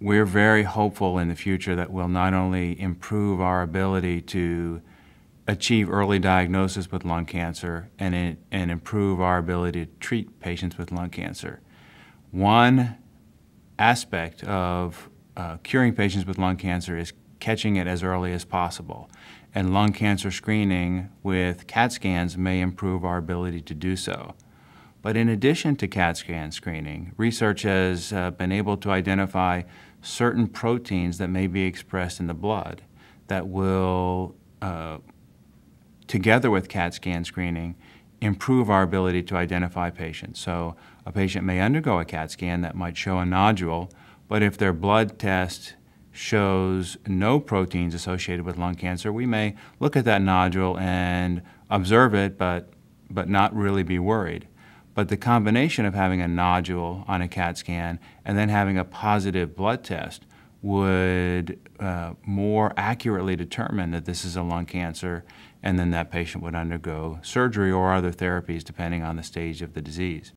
we're very hopeful in the future that we'll not only improve our ability to achieve early diagnosis with lung cancer and, and improve our ability to treat patients with lung cancer. One aspect of uh, curing patients with lung cancer is catching it as early as possible. And lung cancer screening with CAT scans may improve our ability to do so. But in addition to CAT scan screening, research has uh, been able to identify certain proteins that may be expressed in the blood that will, uh, together with CAT scan screening, improve our ability to identify patients. So a patient may undergo a CAT scan that might show a nodule, but if their blood test shows no proteins associated with lung cancer, we may look at that nodule and observe it, but, but not really be worried. But the combination of having a nodule on a CAT scan and then having a positive blood test would uh, more accurately determine that this is a lung cancer, and then that patient would undergo surgery or other therapies depending on the stage of the disease.